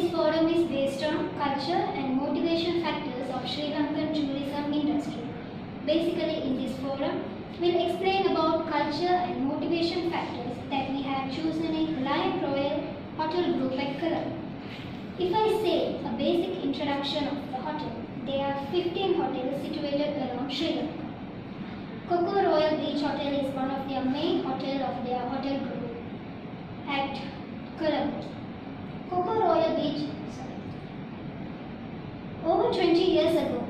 This forum is based on culture and motivation factors of Sri Lankan tourism industry. Basically, in this forum, we'll explain about culture and motivation factors that we have chosen in Lion Royal Hotel Group at Colombo. If I say a basic introduction of the hotel, there are 15 hotels situated around Sri Lanka. Coco Royal Beach Hotel is one of their main hotels of their hotel group at Colombo. Coco Royal Beach. Over 20 years ago,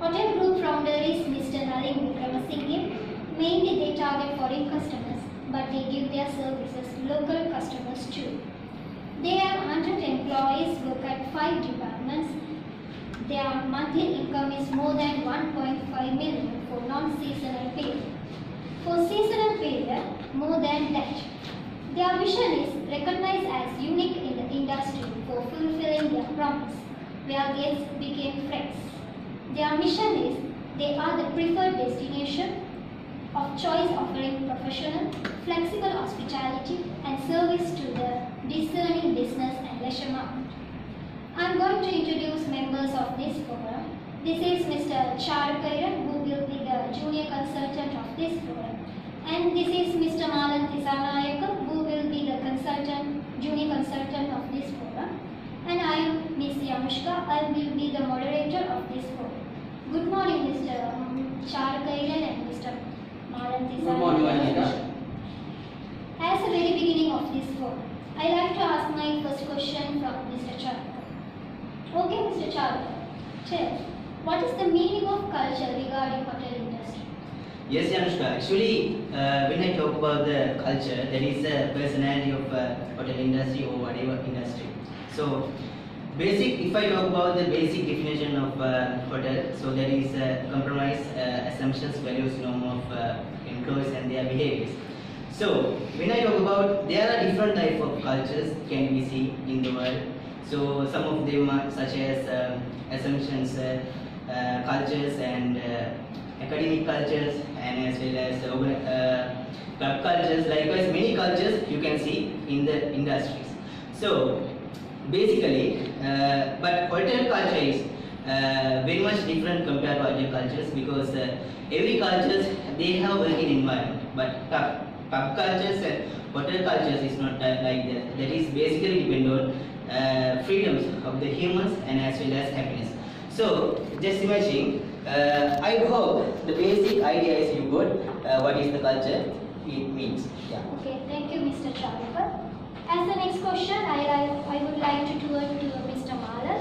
Hotel Group founder is Mr. Nalin Wickramasinghe. Mainly they target foreign customers, but they give their services local customers too. They have 100 employees, work at 5 departments. Their monthly income is more than 1.5 million for non-seasonal period. For seasonal period, more than that. Their mission is recognized as unique industry for fulfilling their promise, where guests became friends. Their mission is they are the preferred destination of choice offering professional, flexible hospitality and service to the discerning business and leisure market. I am going to introduce members of this forum. This is Mr. Charuka Hiran who will be the junior consultant of this forum. And this is Mr. Malan Tisanayakam who will be the consultant, junior consultant of this forum. And I am Ms. Yanushka, I will be the moderator of this forum. Good morning Mr. Um, Charuka Hiran and Mr. Malan Tisanayakam. Good morning, Anita. As the very beginning of this forum, I like to ask my first question from Mr. Charuka Hiran. Okay, Mr. Charuka Hiran, tell, what is the meaning of culture regarding hotel? Yes, Yanushka. Actually, uh, when I talk about the culture, that is the personality of uh, hotel industry or whatever industry. So, basic. If I talk about the basic definition of uh, hotel, so that is uh, compromise assumptions, values, norm of employees and their behaviors. So, when I talk about there are different type of cultures can be seen in the world. So, some of them are such as um, assumptions, cultures, and academic cultures and as well as uh, club cultures likewise many cultures you can see in the industries. So basically uh, but hotel culture is uh, very much different compared to other cultures because uh, every cultures they have a working environment. But pub, pub cultures and hotel cultures is not like that. That is basically depend on uh, freedoms of the humans and as well as happiness. So just imagine uh, I hope the basic idea is you got uh, what is the culture it means. Yeah. Okay, thank you, Mr. Charukar. As the next question, I, I, I would like to turn to Mr. Malal.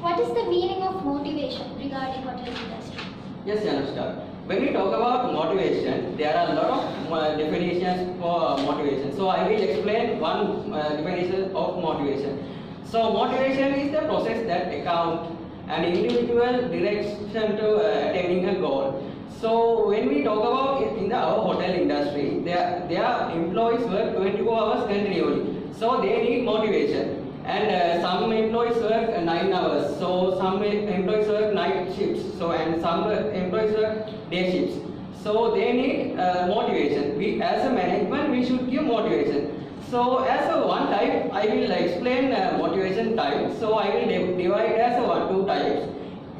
What is the meaning of motivation regarding hotel industry? Yes, Yanushka. When we talk about motivation, there are a lot of uh, definitions for motivation. So I will explain one uh, definition of motivation. So motivation is the process that account an individual direction to uh, attaining a goal. So when we talk about in the our hotel industry, their their employees work 24 hours continually. So they need motivation. And uh, some employees work uh, nine hours. So some employees work night shifts. So and some uh, employees work day shifts. So they need uh, motivation. We as a management we should give motivation. So as a one type, I will explain uh, type. So I will div- divide as one two types.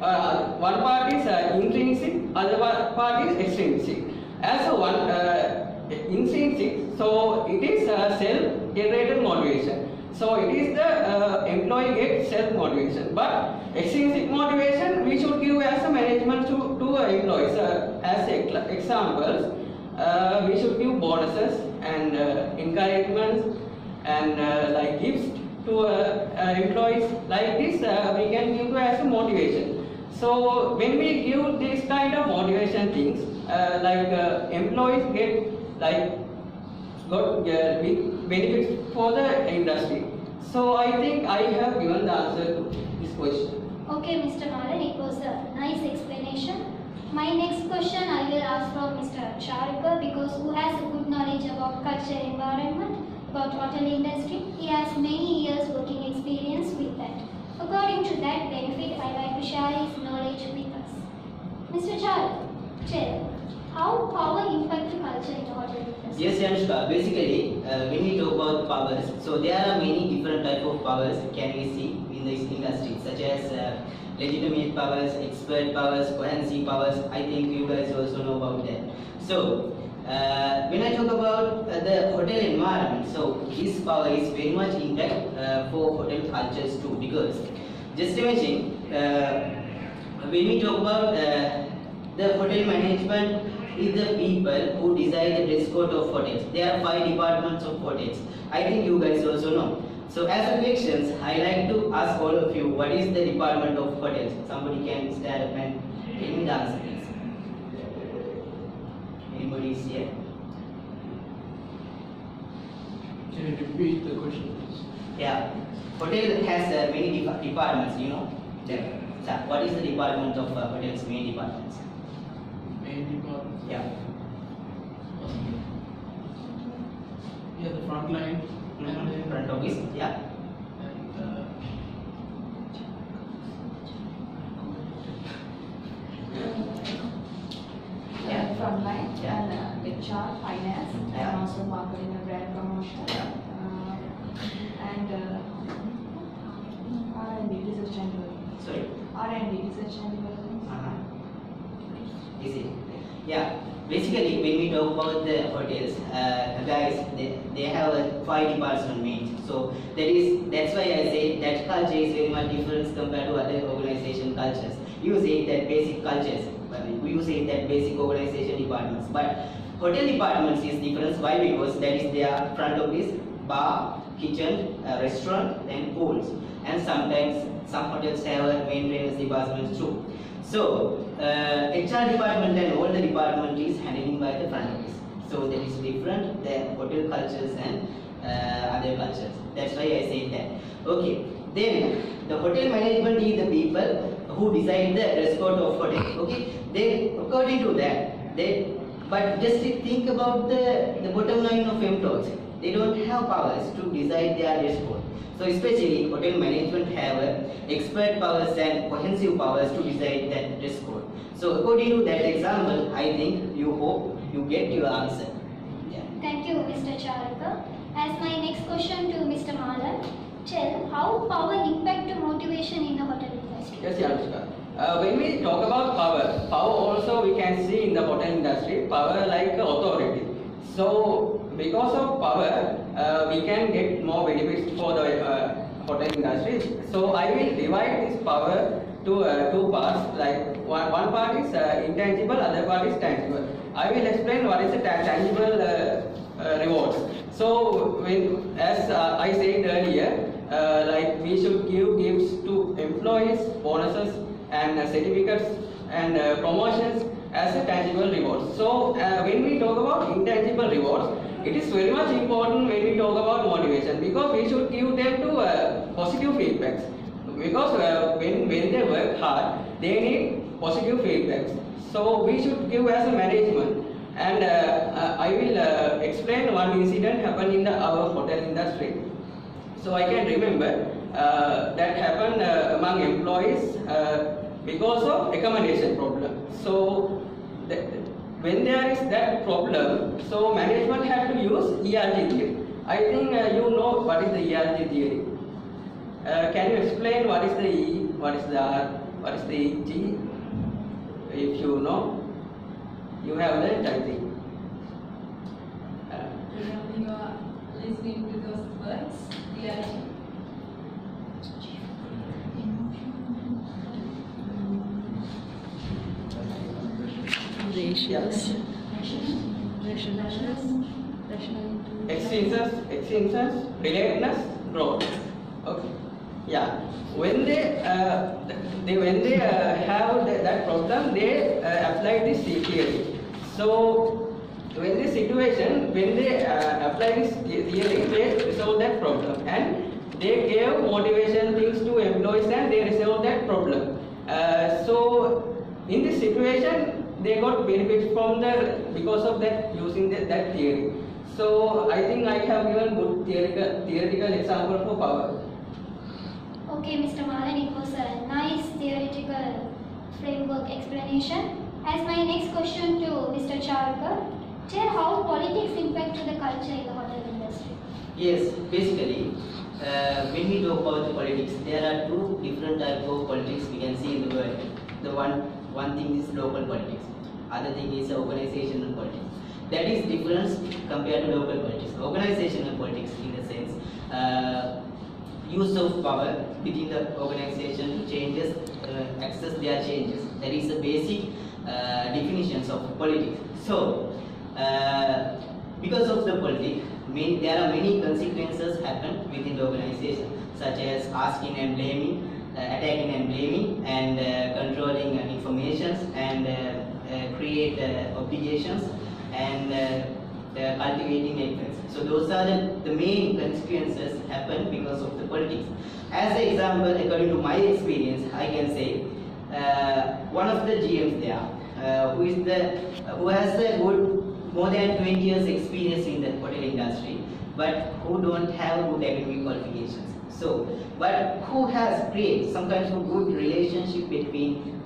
Uh, one part is uh, intrinsic, other part is extrinsic. As one uh, intrinsic, so it is uh, self-generated motivation. So it is the uh, employee get self-motivation. But extrinsic motivation, we should give as a management to, to uh, employees. Uh, as examples, uh, we should give bonuses and uh, encouragements and uh, like gifts to uh, uh, employees like this uh, we can give as a motivation so when we give this kind of motivation things like employees get like got benefits for the industry so i think i have given the answer to this question Okay, Mr. Malan, it was a nice explanation. My next question I will ask from Mr. Charukar because who has a good knowledge about culture environment, about hotel industry. He has many years working experience with that. According to that benefit, I like to share his knowledge with us. Mr. Charukar, tell how power impact to culture in the hotel industry. Yes, Yanushka. Basically, uh, when we talk about powers, so there are many different type of powers can we see in this industry, such as uh, legitimate powers, expert powers, currency powers. I think you guys also know about that. So, uh, when I talk about uh, the hotel environment, so this power is very much impact uh, for hotel cultures too because just imagine uh, when we talk about uh, the hotel management is the people who decide the dress code of hotels. There are five departments of hotels. I think you guys also know. So as a questions, I like to ask all of you, what is the department of hotels? Somebody can stand up and tell me the answer, please. Anybody is here? Can you repeat the question, please? Yeah. Hotel has uh, many dep- departments, you know. Them. So what is the department of uh, hotels? Main departments. Main department? Yeah. Yeah, the front line. and then- Front office. Yeah. And, uh, Yeah. Frontline Yeah. and uh, HR, finance, Yeah. and also marketing and brand promotion. Yeah. Uh, And uh, R&D, research and development. Sorry. R&D, research and development. Uh-huh. Is it? Yeah. Basically, when we talk about the hotels, uh, guys, they, they have a five department main. So that is that's why I say that culture is very much different compared to other organization cultures. You say that basic cultures, you say that basic organization departments, but hotel departments is different. Why? Because that is their front office, bar, kitchen, uh, restaurant, and pools, and sometimes some hotels have a maintenance department too. So, uh, HR department and all the department is handling by the front office. So that is different than hotel cultures and uh, other cultures. That's why I say that. Okay. Then the hotel management is the people who decide the dress code of hotel. Okay. Then according to that, they but just think about the the bottom line of employees. They don't have powers to decide their dress code. So especially hotel management have uh, expert powers and cohesive powers to decide that dress code. So according to that example, I think you hope you get your answer. Yeah. Thank you, Mr. Charaka. As my next question to Mr. Malan, tell how power impact to motivation in the hotel industry. Yes, Yanushka. Uh, when we talk about power, power also we can see in the hotel industry, power like authority. So, because of power, uh, we can get more benefits for the uh, hotel industry. So, I will divide this power to uh, two parts. Like one, one part is uh, intangible, other part is tangible. I will explain what is the ta- tangible uh, uh, rewards. So, when as I said earlier, like we should give gifts to employees, bonuses, and certificates and promotions as a tangible reward. So when we talk about intangible rewards, it is very much important when we talk about motivation because we should give them to uh, positive feedbacks. Because uh, when, when they work hard, they need positive feedbacks. So we should give as a management. And uh, uh, I will uh, explain one incident happened in the, our hotel industry. So I can remember uh, that happened among employees because of accommodation problem. So when there is that problem, so management have to use ERG theory. I think uh, you know what is the ERG theory. Uh, can you explain what is the E, what is the R, what is the G? If you know, you have learned, I think. Uh, you are listening to those words, we Extensions, extensions, relatedness, growth. Okay. Yeah. When they, uh, they when they uh, have that, that problem, they uh, apply this theory. So when this situation, when they uh, apply this theory, they resolve that problem, and they gave motivation things to employees, and they resolve that problem. Uh, so in this situation, they got benefits from the because of that using that, that theory. So I think I have given good theoretical theoretical example for power. Okay, Mr. Malan, it was a nice theoretical framework explanation. As my next question to Mr. Charkar, tell how politics impact to the culture in the hotel industry. Yes, basically. uh, when we talk about the politics, there are two different type of politics we can see in the world. The one one thing is local politics, other thing is organizational politics. That is difference compared to local politics. Organizational politics, in the sense, uh, use of power within the organization changes, uh, access their changes. That is the basic uh, definitions of politics. So, uh, because of the politics, there are many consequences happen within the organization, such as asking and blaming, uh, attacking and blaming, create uh, obligations, and uh, cultivating influence. So those are the, the main consequences happen because of the politics. As an example, according to my experience, I can say uh, one of the GMs there, who is the who has a good more than 20 years experience in the hotel industry, but who don't have good academic qualifications. So, but who has created some kind of good relationship between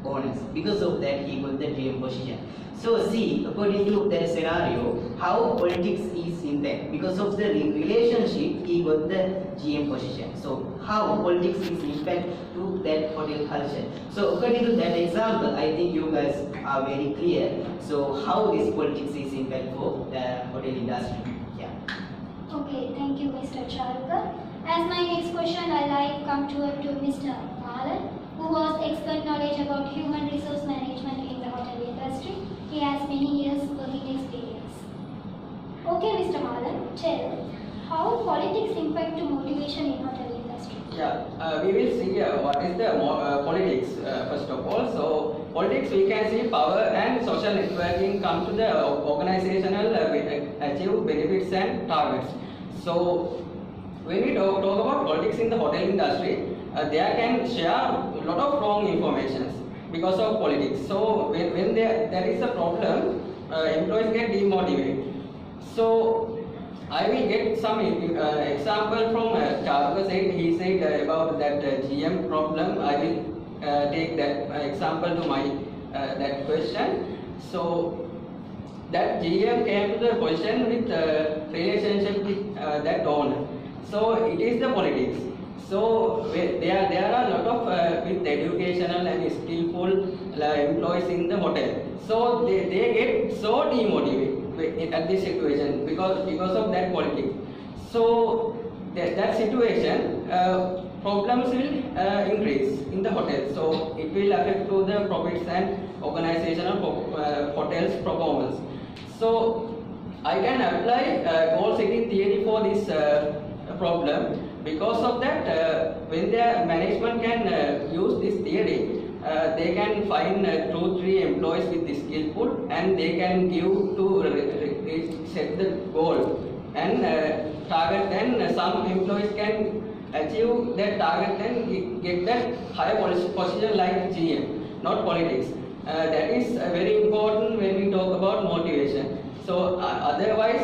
Because of that, he got the GM position. So see, according to that scenario, how politics is in that. Because of the relationship, he got the GM position. So how politics is impact to that hotel culture. So according to that example, I think you guys are very clear. So how this politics is impact for the hotel industry. Yeah. Okay, thank you, Mr. Charukar. As my next question, I like come to to Mr. Malan, who was expert knowledge about human resource management in the hotel industry. He has many years working experience. Okay, Mr. Malan, tell how politics impact to motivation in hotel industry. Yeah, uh, we will see uh, what is the uh, politics uh, first of all. So politics we can see power and social networking come to the organizational uh, achieve benefits and targets. So when we talk, talk about politics in the hotel industry, uh, they can share a lot of wrong information because of politics. So when, when there, there is a problem, uh, employees get demotivated. So I will get some uh, example from uh, Charles said he said uh, about that uh, GM problem. I will uh, take that example to my that question. So that GM came to the position with relationship with that owner. So it is the politics. So there there are a lot of uh, with educational and skillful uh, employees in the hotel. So they, they get so demotivated at this situation because because of that politics. So that, that situation uh, problems will uh, increase in the hotel. So it will affect to the profits and organizational pro- uh, hotels performance. So I can apply uh, goal setting theory for this uh, problem. Because of that, uh, when the management can uh, use this theory, uh, they can find uh, two, three employees with the skill pool and they can give to set the goal and uh, target then uh, some employees can achieve that target and get that higher position like GM, not politics. Uh, that is uh, very important when we talk about motivation. So otherwise,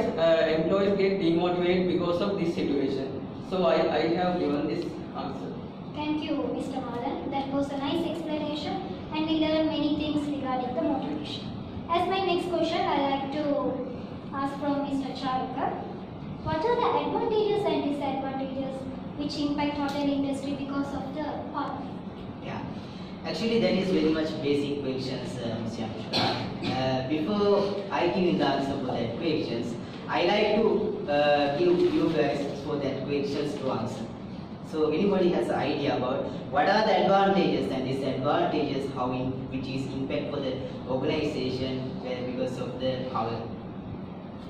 employees get demotivated because of this situation. So I, I have given this answer. Thank you, Mr. Malan. That was a nice explanation and we learned many things regarding the motivation. As my next question, I like to ask from Mr. Charukar. What are the advantages and disadvantages which impact hotel industry because of the power? Yeah, actually that is very much basic questions, uh, Mr. Anushka. Uh, before I give you the answer for that questions, I like to uh, give you guys for that questions to answer. So anybody has an idea about what are the advantages and disadvantages, how in, which is impact for the organization where because of the power.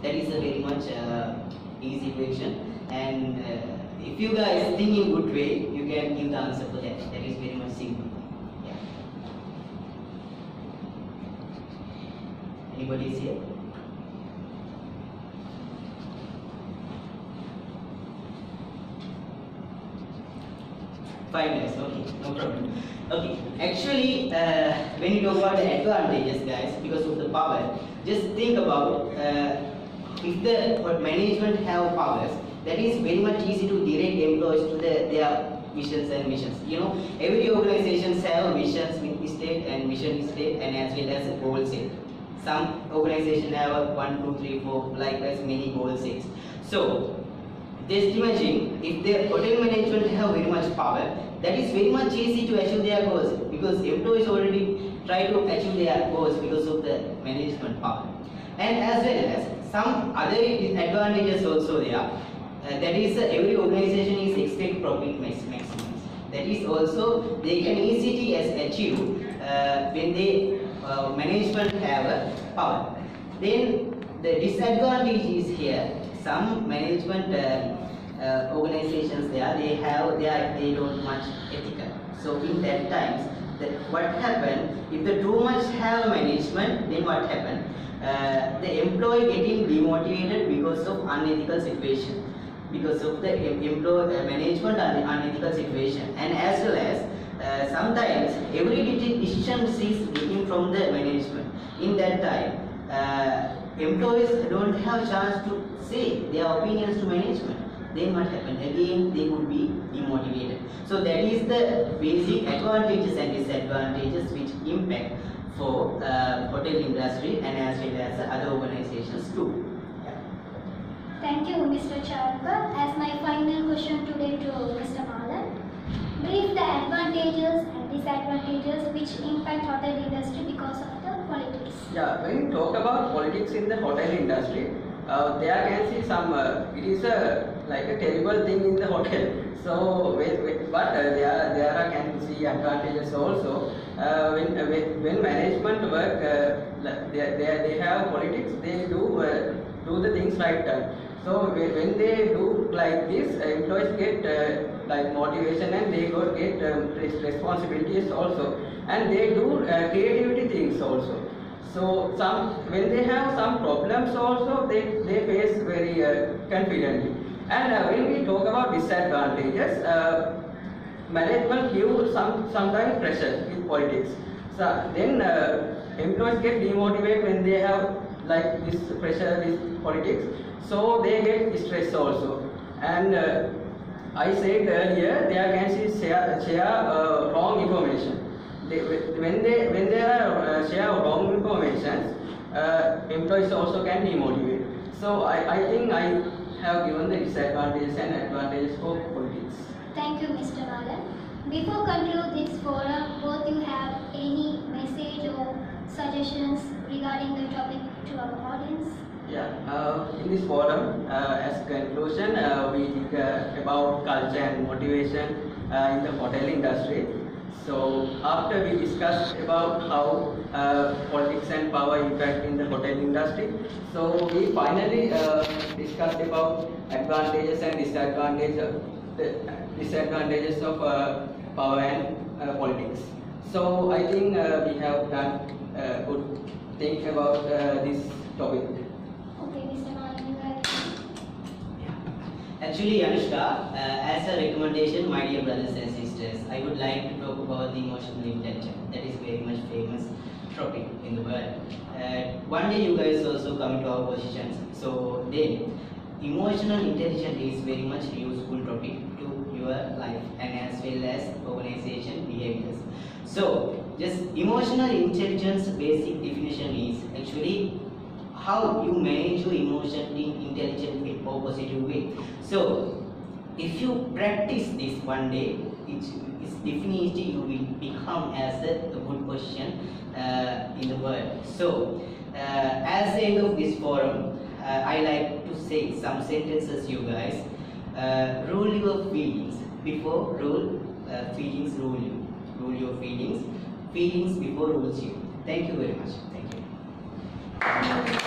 That is a very much uh, easy question and uh, if you guys think in good way, you can give the answer for that. That is very much simple. Yeah. Anybody is here? Five minutes, okay, no problem. Okay, actually, uh, when you talk about the advantages, guys, because of the power, just think about uh, if the management have powers, that is very much easy to direct employees to the, their missions and missions. You know, every organizations have missions with state and mission state and as well as a goal set. Some organization have a one, two, three, four, likewise many goal sets. So just imagine if the hotel management have very much power, that is very much easy to achieve their goals because employees already try to achieve their goals because of the management power. And as well as some other advantages also there. Uh, that is uh, every organization is expect profit max- maximum. That is also they can easily as achieve uh, when they uh, management have a power. Then the disadvantage is here. Some management uh, uh, organizations there they have they are they don't much ethical. So in that times that what happen if the too much have management then what happen? Uh, the employee getting demotivated because of unethical situation because of the employee uh, management and unethical situation and as well as uh, sometimes every decision is taken from the management in that time uh, employees don't have chance to say their opinions to management then what happen again they would be demotivated so that is the basic advantages and disadvantages which impact for uh, hotel industry and as well as other organizations too. Thank you, Mr. Charkar. As my final question today to Mr. Malan, brief the advantages and disadvantages which impact hotel industry because of the politics. Yeah, when you talk about politics in the hotel industry, uh, there can see some. Uh, it is a like a terrible thing in the hotel. So, when, when, but uh, there there are can see advantages also. Uh, when, uh, when when management work, uh, they, they they have politics. They do do the things right time. So when, they do like this, employees get like motivation and they got get um, responsibilities also, and they do creativity things also. So some when they have some problems also they, they face very uh, confidently. And uh, when we talk about disadvantages, uh, management give some sometimes pressure in politics. So then uh, employees get demotivated when they have like this pressure, this politics. So they get stressed also. And uh, I said earlier, they can share, share uh, wrong information. They, when they when they are uh, share wrong information, uh, employees also can demotivate. So I, I think I have given the disadvantages and advantages for politics. Thank you, Mr. Malan. Before conclude this forum, both you have any message or suggestions regarding the topic to our audience? Yeah, uh, in this forum, uh, as conclusion, uh, we think uh, about culture and motivation uh, in the hotel industry. So after we discussed about how uh, politics and power impact in the hotel industry, so we finally uh, discussed about advantages and disadvantages the disadvantages of uh, power and uh, politics. So I think uh, we have done uh, good think about uh, this topic. Okay, Mr. Malan, you have. Actually, Anushka, uh, as a recommendation, my dear brothers and sisters, I would like to talk about the emotional intelligence. That is very much famous topic in the world. Uh, one day you guys also come to our positions. So then, emotional intelligence is very much useful topic to your life and as well as organization behaviors. So, just emotional intelligence basic definition is how you manage your emotion in intelligent way or positive way. So, if you practice this one day, it is definitely you will become as a, a good position uh, in the world. So, uh, as the end of this forum, uh, I like to say some sentences, you guys. Uh, rule your feelings before rule uh, feelings rule you. Rule your feelings. Feelings before rules you. Thank you very much. 嗯